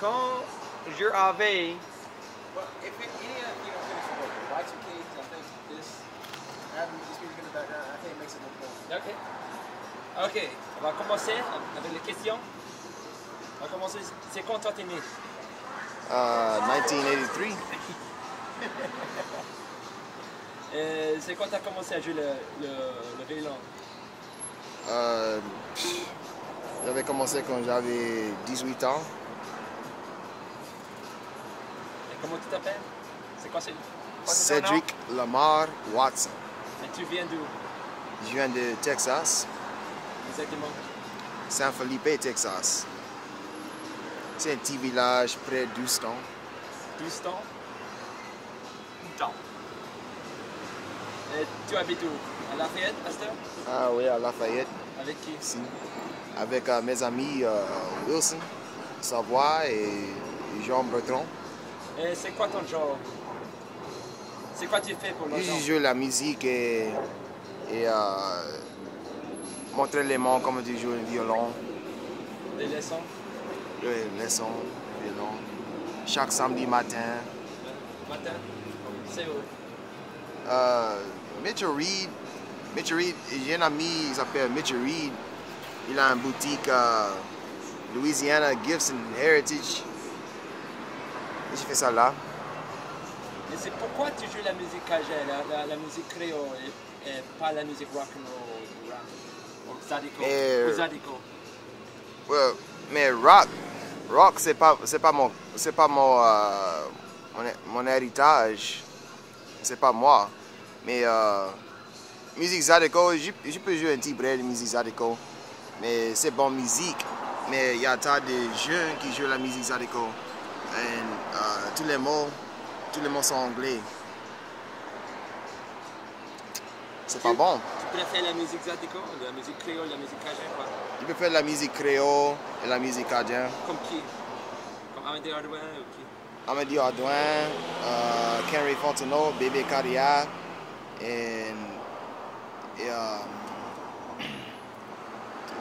quand je avais Well, if it, any of you know finish the work, Y2K, I think this, having this music in the background, I think makes it look more. Ok. Ok, on va commencer avec les questions. On va commencer. C'est quand toi t'es né? Uh, 1983. Euh, C'est quand t'as commencé à jouer le, le, le violon? Euh, j'avais commencé quand j'avais 18 ans. Comment tu t'appelles? C'est quoi c'est Cedric Lamar Watson. Et tu viens d'où? Je viens de Texas, exactement San Felipe, Texas. C'est un petit village près d'Houston. 12 ans Temps. Et tu habites où? À Lafayette, Pasteur? Ah oui, à Lafayette, Avec qui? Avec euh, mes amis euh, Wilson, Savoie et Jean Breton. Et c'est quoi ton genre? C'est quoi tu fais pour le Je joue la musique et, et euh, montrer les mains comment tu joues le violon, Des leçons? Le leçon, violon. Chaque samedi matin. Matin? C'est où? Euh, Mitch Reed, Mitch Reed, j'ai un ami, il s'appelle Mitch Reed. Il a une boutique euh, Louisiana Gifts and Heritage. J'ai fait ça là. Et c'est pourquoi tu joues la musique cajun, la, la, la musique créole, et, et pas la musique rock and roll ou rap Ou Zadiko Et- Ou Zadiko Ouais, mais rock, rock c'est pas, c'est pas mon, c'est pas mon, euh, mon, mon héritage. C'est pas moi. Mais euh, musique Zydeco, je, peux jouer un petit brin de musique Zydeco. Mais c'est bonne musique. Mais il y a tas de jeunes qui jouent la musique Zydeco. Et euh, tous les mots, tous les mots sont anglais. C'est pas bon. Tu préfères la musique Zadiko, la musique créole, la musique cajun, quoi? Je faire la musique créole et la musique cajun. Comme qui? Comme Amédée Hardware ou qui? Amélie Ardouin, euh, Henry Fontenot, Bébé Carrière et, et euh,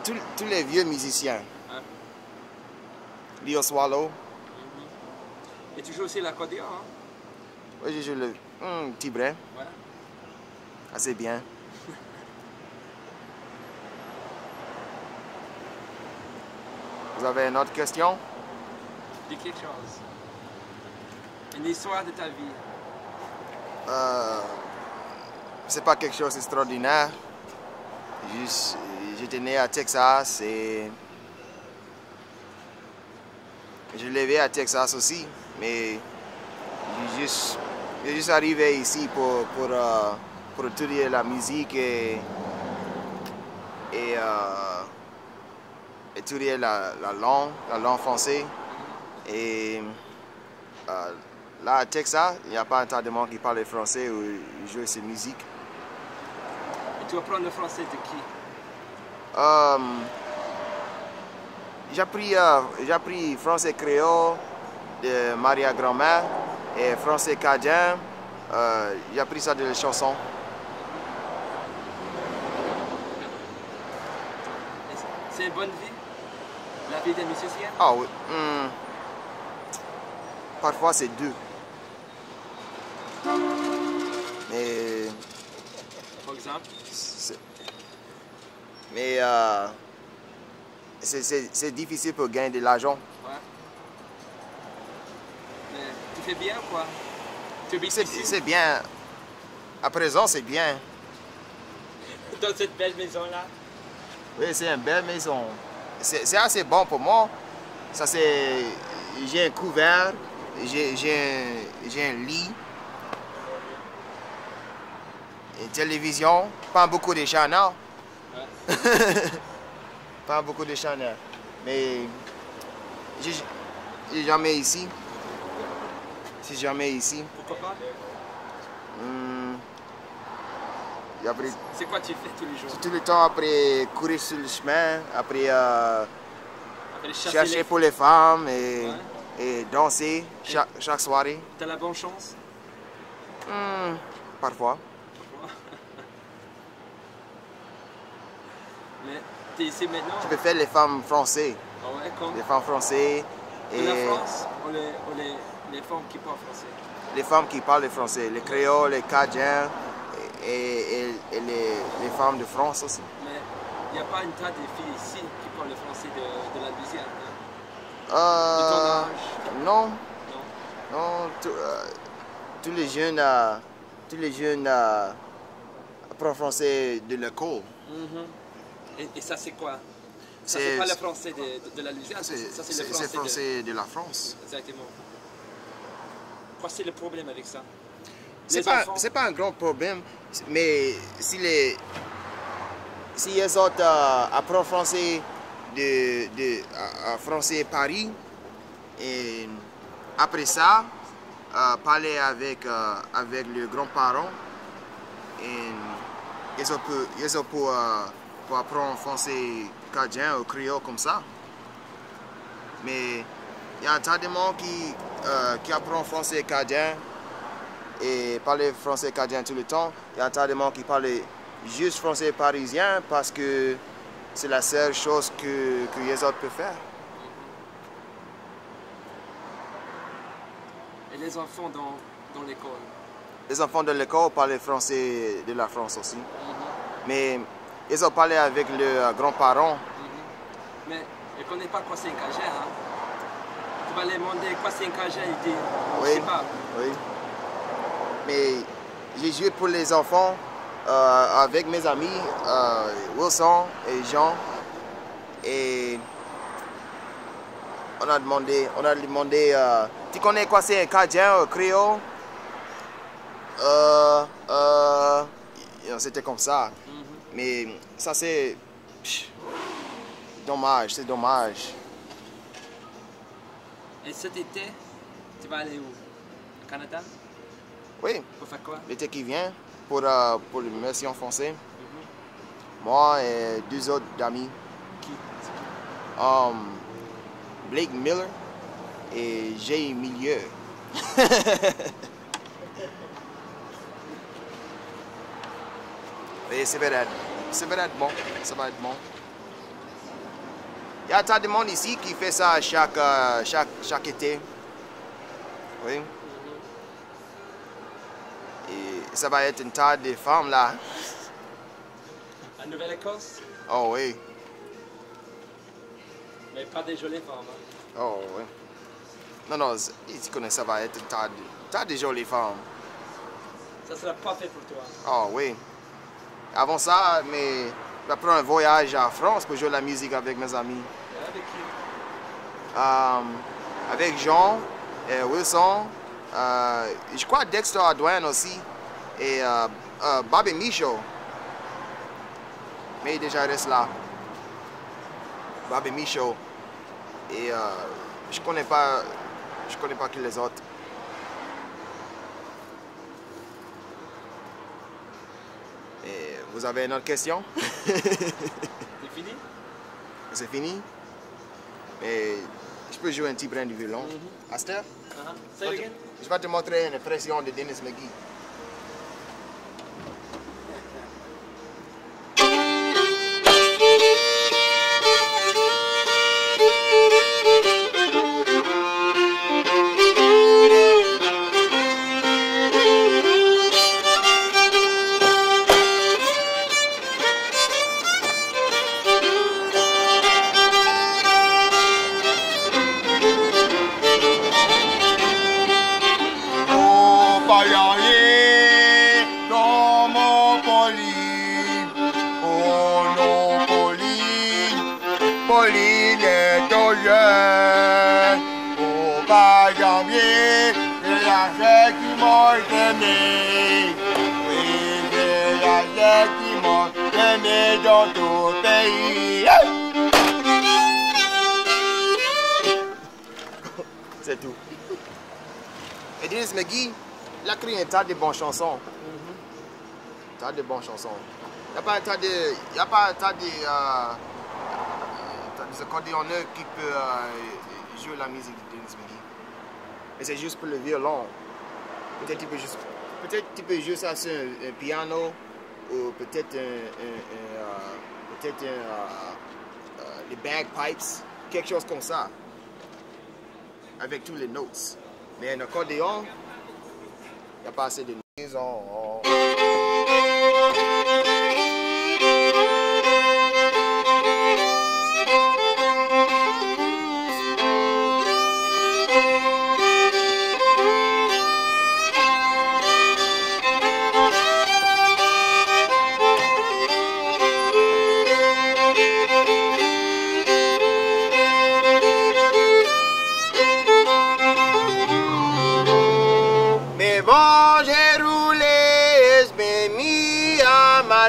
tous, tous les vieux musiciens. Hein? Leo Swallow, Et tu joues aussi l'accordéon, hein? Oui, je joue le hum, petit brin, Ouais. assez bien. Vous avez une autre question? Dis quelque chose. Une histoire de ta vie. Euh, c'est pas quelque chose d'extraordinaire. Juste, j'étais né à Texas et je l'ai à Texas aussi, mais j'ai juste, juste arrivé ici pour, pour, euh, pour étudier la musique et, et euh, étudier la, la langue, la langue française. Et euh, là, à Texas, il n'y a pas un tas de monde qui parle français ou joue cette musique. Et tu apprends le français de qui? J'ai appris, j'ai appris français créole de Maria Grand-mère et français cadien. Euh, j'ai appris ça de les chansons. C'est- une bonne vie La vie des musiciens? Ah oui. hmm. Parfois, c'est deux. Mais, Par exemple? mais euh, c'est difficile pour gagner de l'argent. Ouais. Fais bien quoi Tu habites C'est ici c'est bien. À présent, c'est bien. Dans cette belle maison-là Oui, c'est une belle maison. C'est c'est assez bon pour moi. Ça, c'est. J'ai un couvert, j'ai j'ai un, un lit, une télévision, pas beaucoup de chaînes. pas beaucoup de chaînes. Mais. J'ai jamais ici. C'est jamais ici. Pourquoi pas Hmm. Après, C'est quoi tu fais tous les jours tout le temps après courir sur le chemin, après euh, Après chercher les... pour les femmes et, Ouais. et danser chaque, chaque soirée. T'as la bonne chance Hmm, parfois. Mais t'es ici maintenant Je peux faire les femmes françaises. Ah ouais, comme Les femmes françaises, De la France les, ou les, les femmes qui parlent français les femmes qui parlent le français, les créoles, les cadiens et, et- et les, les femmes de France aussi. Mais il n'y a pas une tas de filles ici qui parlent le français de, de la Louisiane. hein? Euh, non, Non non, tout, euh, tous les jeunes, euh, tous les jeunes euh, apprennent français de l'école. Mhm. et, et ça, c'est quoi? Ça, C'est- pas le français de, de- de la Louisiane, C'est ça, c'est c'est- le c'est français. de- français de la France. Exactement. Quoi, c'est le problème avec ça? C'est pas, enfants- pas un grand problème, mais si les si les autres euh, apprennent français de, de à- à français Paris et après ça euh, parler avec euh, avec les grands-parents et ils ont ont pu, euh, pour apprendre français cadien ou créole comme ça. Mais il y a un tas de monde qui euh, qui apprend français cadien et parler français cadien tout le temps. Il y a un tas de monde qui parle juste français parisien parce que c'est la seule chose que, que les autres peuvent faire. Et les enfants dans, dans l'école? Les enfants de l'école parlent français de la France aussi. Mais ils ont parlé avec leurs grands-parents. Mais ils ne connaissent pas quoi c'est un. Hein? Vas les demander quoi c'est un cagin, ils disent Oui. Je sais pas. Oui. Mais j'ai joué pour les enfants euh, avec mes amis euh, Wilson et Jean. Et on a demandé, on a demandé, euh, tu connais quoi c'est un cadien, un créole euh, euh, C'était comme ça. Mais ça c'est dommage, c'est dommage. Et cet été, tu vas aller où? Au Canada? Oui, Pour faire quoi? L'été qui vient pour, euh, pour l'immersion français. Moi et deux autres amis, Qui? Um, Blake Miller et Jay Milieu. Et ça va être bon, ça va être bon. Il y a un tas de monde ici qui fait ça chaque, euh, chaque, chaque été. Oui. Et ça va être un tas de femmes là. À Nouvelle-Écosse? Oh oui. Mais pas des jolies femmes. hein. Oh oui. Non, non, tu connais, ça va être un tas de, tas de jolies femmes. Ça sera pas fait pour toi. Oh oui. Avant ça, mais je vais prendre un voyage à France pour jouer la musique avec mes amis. Et Avec qui? Avec Jean, et Wilson, euh, je crois Dexter Adouane aussi, et euh, euh, Bobby Michaud. Mais il déjà reste là. Bobby Michaud. Et euh, je connais pas, je connais pas que les autres. Vous avez une autre question? C'est fini? C'est fini? Mais je peux jouer un petit brin de violon. Aster? Uh-huh. Je vais te montrer une impression de Dennis McGee. La fête qui m'a aimé dans tout pays. C'est tout. McGee, il a créé un tas de bonnes chansons. Un tas de bonnes chansons. Il n'y a pas un tas de. Il y a pas un tas de. Euh, des accordéonneurs qui peut euh, jouer la musique de Dennis McGee. Mais c'est juste pour le violon. Peut-être qu'il peut juste. Peut-être qu'il peut jouer ça sur un piano ou peut-être euh, peut-être euh, euh, les bagpipes. Quelque chose comme ça. avec tous les notes. Mais un accordéon, il n'y a pas assez de maison.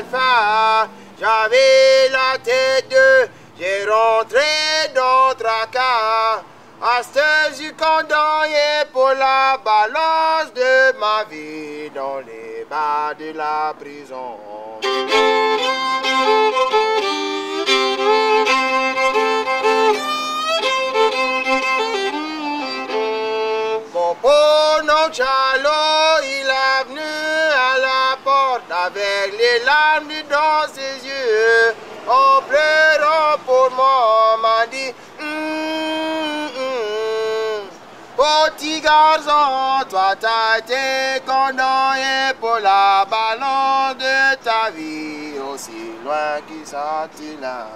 Faire. J'avais la tête de, j'ai rentré dans tracas. À ce condamné pour la balance de ma vie dans les bas de la prison. Mon pauvre Chalo, il est venu avec les larmes dans ses yeux. En pleurant pour moi, m'a dit Hum, hum, Petit garçon, toi t'as été condamné pour la balance de ta vie, aussi loin qu'il sortit là.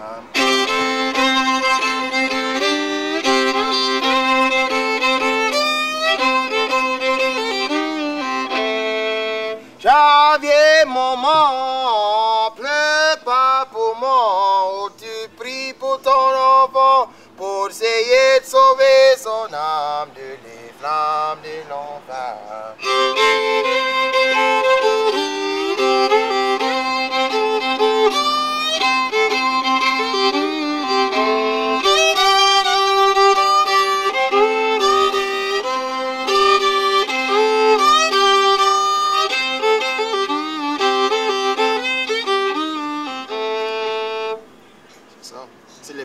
Janvier, maman, pleure pas pour moi, oh, tu pries pour ton enfant, pour essayer de sauver son âme de les flammes de l'enfer.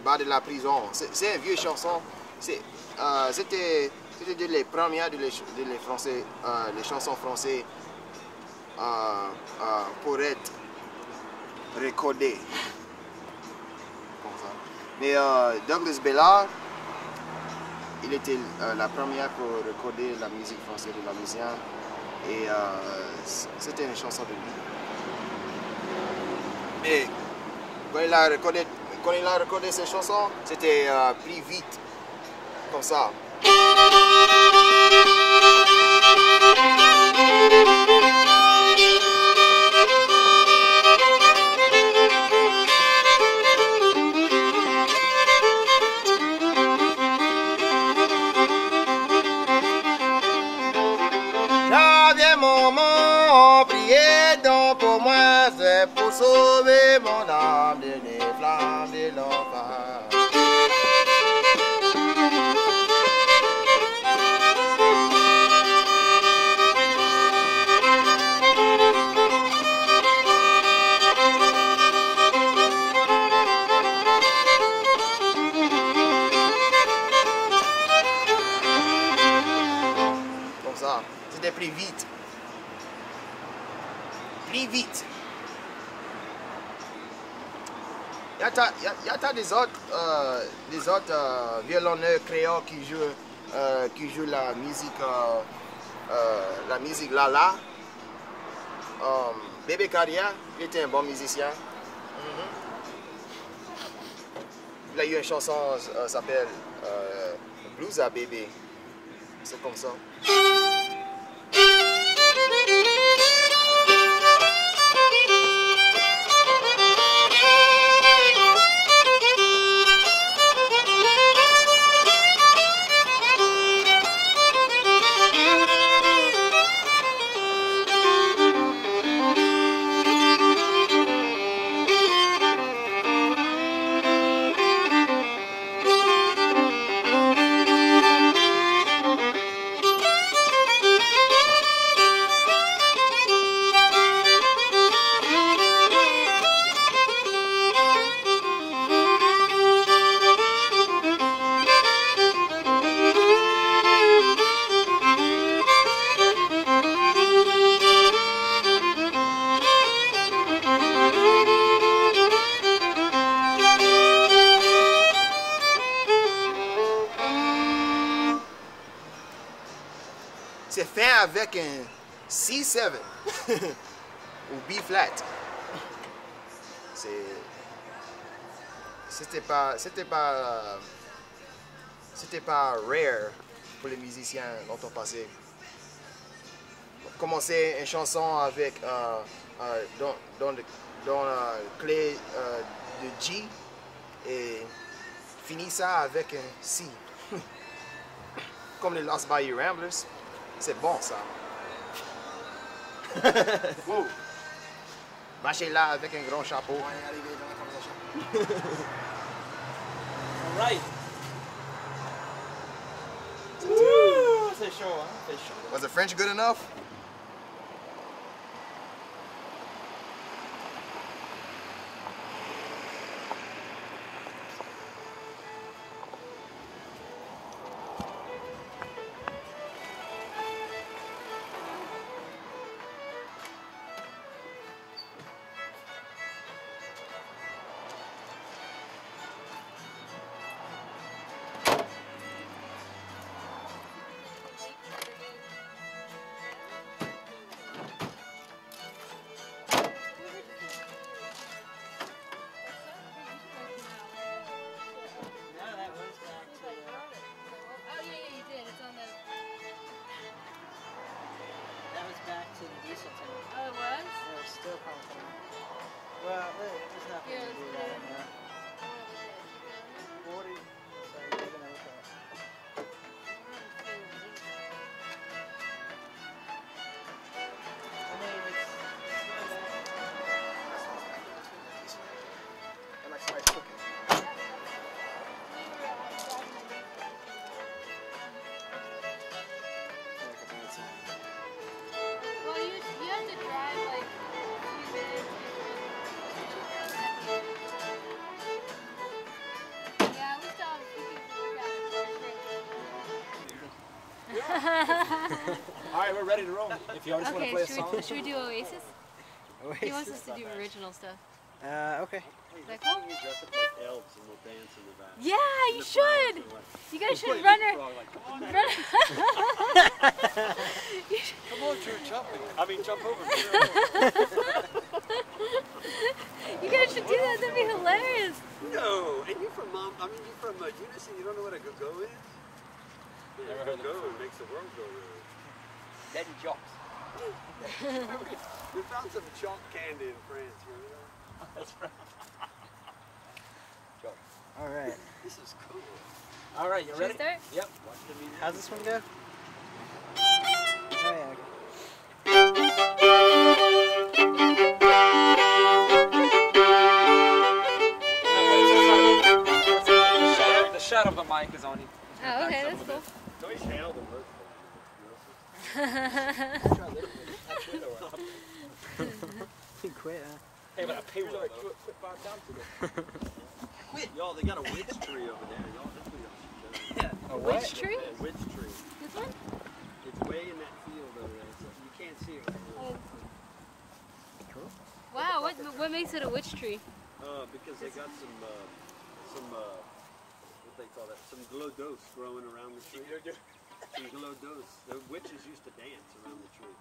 Bas de la prison. C'est une vieille chanson. Euh, C'était de les premières de les, de les, français, euh, les chansons françaises euh, euh, pour être recordées. Comme ça. Mais euh, Douglas Bellard, il était euh, la première pour recorder la musique française de la Louisiane. Et euh, c'était une chanson de lui. Mais quand il a recordé, quand il a recordé ces chansons, c'était euh, plus vite, comme ça. J'avais maman, priez donc pour moi, c'est pour sauver mon âme violonneurs créoles qui jouent, euh, qui jouent la musique, euh, euh, la musique Lala. Um, Bébé il était un bon musicien. Il a eu une chanson, s'appelle Blues à bébé. C'est comme ça. Avec un C7 ou B flat. C'était pas c'était pas c'était pas rare pour les musiciens longtemps passé. Commencer une chanson avec euh, euh, dans, dans, dans la clé euh, de G et finir ça avec un C. Comme les Lost Bayou Ramblers. C'est bon ça. wow. Marcher là avec un grand chapeau. On est arrivé dans la conversation. Alright. C'est chaud, hein? C'est chaud. Was the French good enough? Work out. Alright, we're ready to roll. If you just want to Okay, play a should song. we, should we do Oasis? He wants us to do original stuff. Uh, okay. Is that cool? You dress up like elves and we'll dance in the back. Yeah, you should. And You guys should run her. like, come on, Run. come on, you're jumping. I mean, jump over. you guys should do that. That'd be hilarious. no, and you're from mom? I mean, you're from uh, Unison? You don't know what a go-go is? Yeah, Never heard go-go it makes the world go round. Daddy jocks. We found some chalk candy in France. Remember that? That's right. All right. This is cool. Alright, you Should we ready? start? Yep. Watch the music. How's this one go? Oh yeah. Okay. The shot, of the mic is on you. Oh, okay, that's cool. It's the quit, huh? Hey, but I pay well, though. Y'all, they got a witch tree over there. Y'all, go. A Which tree? A witch tree. This one? It's way in that field over there. So you can't see it. Oh. Wow, what what makes it a witch tree? Uh, because they got some, uh, some, uh, what they call that? Some glodos growing around the tree. Some glodos. The witches used to dance around the tree.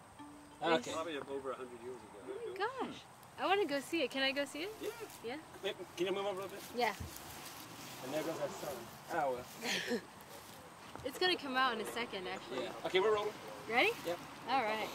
Ah, okay. Probably over a hundred years ago. Oh my hmm. Gosh, I want to go see it. Can I go see it? Yeah. Wait, Can you move over a little bit? Yeah. And there goes our son. Oh, well. It's gonna come out in a second, actually. Yeah. Okay, we're rolling. Ready? Yep. All right.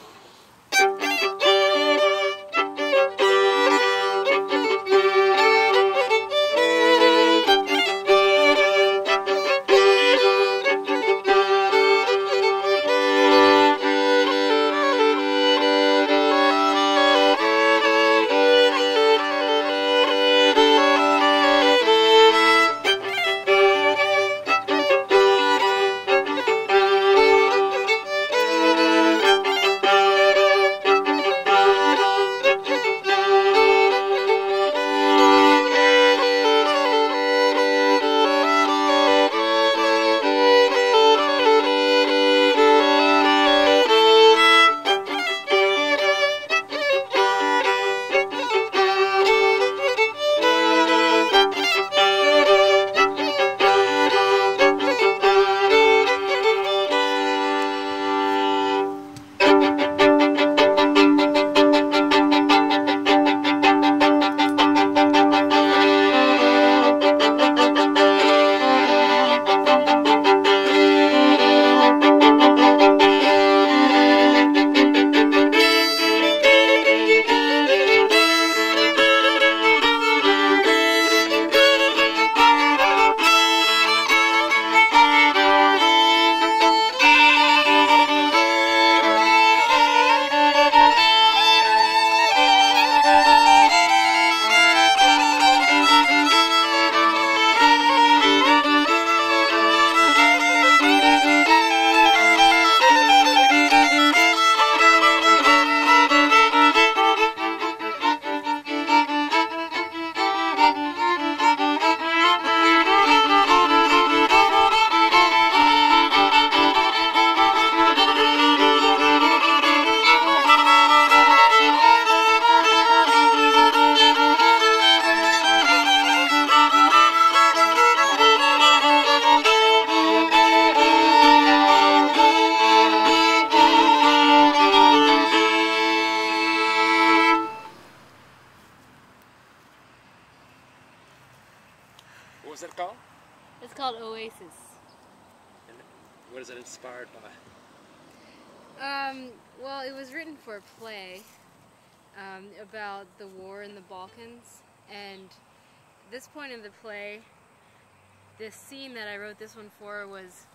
Wrote this one for was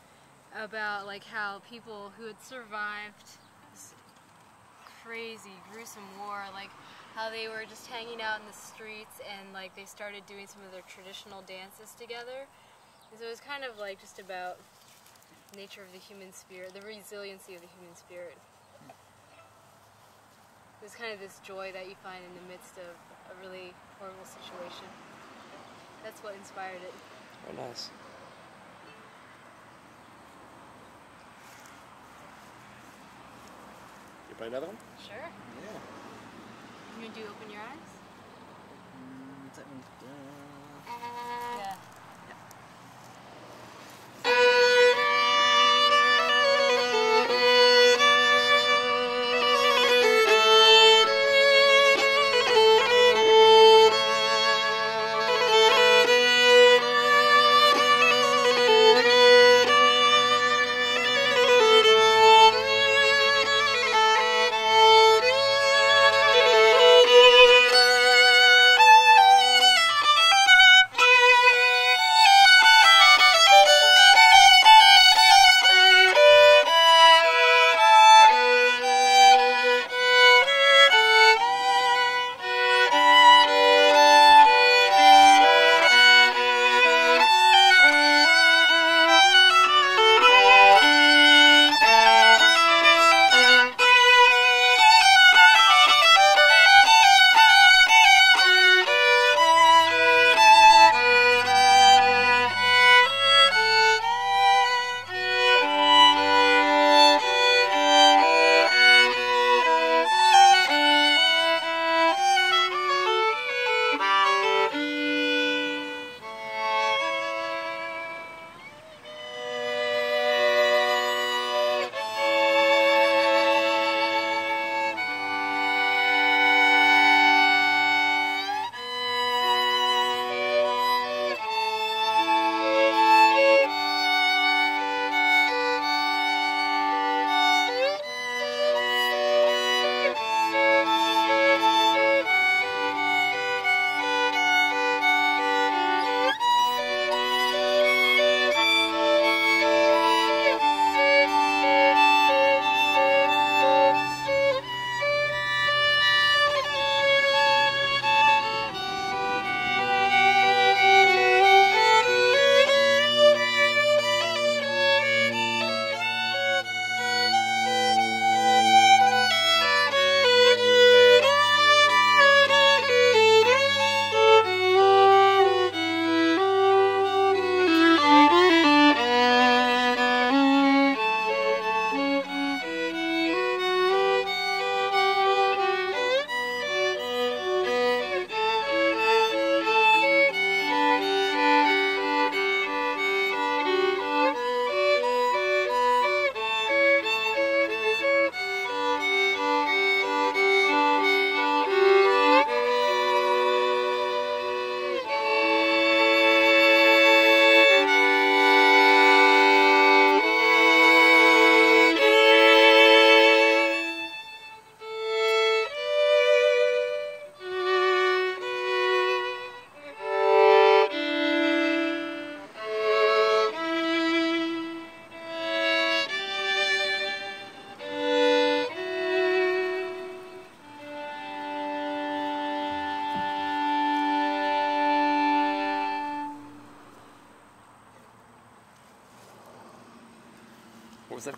about like how people who had survived this crazy, gruesome war, like how they were just hanging out in the streets and like they started doing some of their traditional dances together. And so it was kind of like just about nature of the human spirit, the resiliency of the human spirit. There's kind of this joy that you find in the midst of a really horrible situation. That's what inspired it. Very nice. You play another one? Sure. Yeah. You gonna do open your eyes? Mm,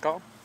called?